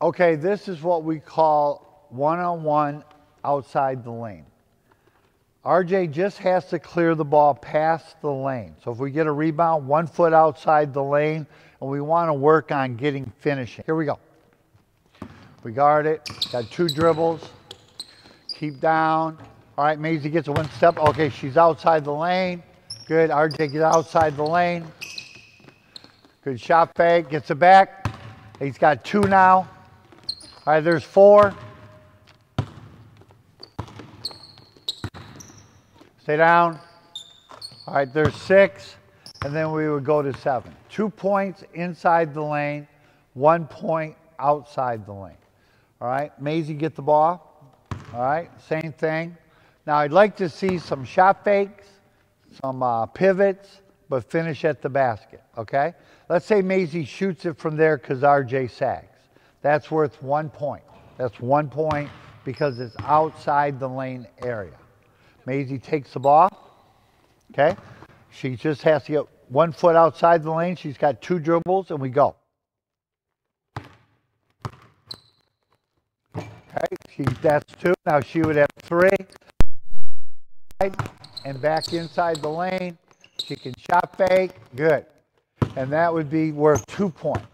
Okay, this is what we call one-on-one outside the lane. RJ just has to clear the ball past the lane. So if we get a rebound, one foot outside the lane, and we want to work on getting finishing. Here we go. We guard it, got two dribbles, keep down. All right, Maisie gets a one step. Okay, she's outside the lane. Good, RJ gets outside the lane. Good shot fake, gets it back. He's got two now. All right, there's four. Stay down. All right, there's six, and then we would go to seven. Two points inside the lane, one point outside the lane. All right, Maisie get the ball. All right, same thing. Now I'd like to see some shot fakes, some uh, pivots, but finish at the basket, okay? Let's say Maisie shoots it from there because RJ sags. That's worth one point. That's one point because it's outside the lane area. Maisie takes the ball, okay? She just has to get one foot outside the lane. She's got two dribbles, and we go. Okay, she, that's two. Now she would have three. And back inside the lane. She can shot fake. Good. And that would be worth two points.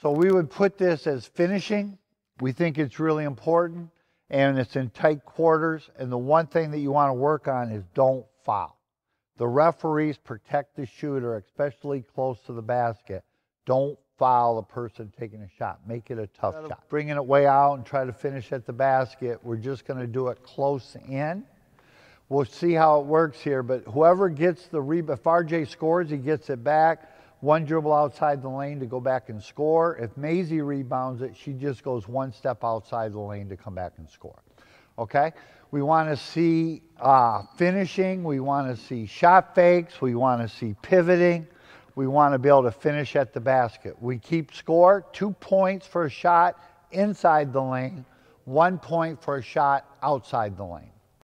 So we would put this as finishing. We think it's really important and it's in tight quarters. And the one thing that you want to work on is don't foul. The referees protect the shooter, especially close to the basket. Don't foul a person taking a shot. Make it a tough shot. Bringing it way out and try to finish at the basket. We're just going to do it close in. We'll see how it works here, but whoever gets the rebound, if RJ scores, he gets it back. One dribble outside the lane to go back and score. If Maisie rebounds it, she just goes one step outside the lane to come back and score. Okay? We want to see uh, finishing. We want to see shot fakes. We want to see pivoting. We want to be able to finish at the basket. We keep score two points for a shot inside the lane, one point for a shot outside the lane.